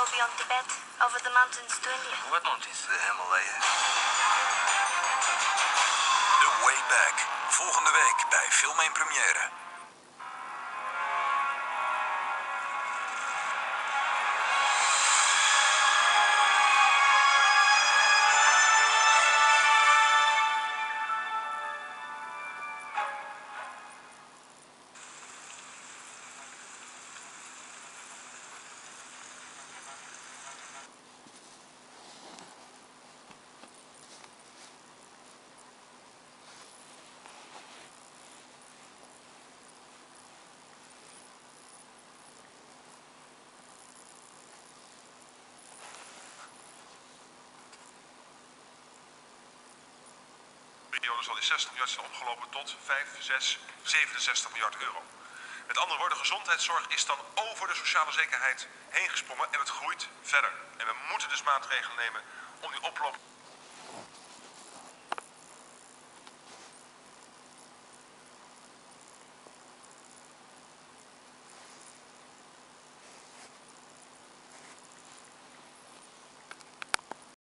Tibet over the mountains to India. What mountains? De Himalaya. The Way Back. Volgende week bij Film 1 Première. Periode zal die 60 miljard zijn opgelopen tot 5, 6, 67 miljard euro. Met andere woorden, gezondheidszorg is dan over de sociale zekerheid heen gesprongen en het groeit verder. En we moeten dus maatregelen nemen om die oploping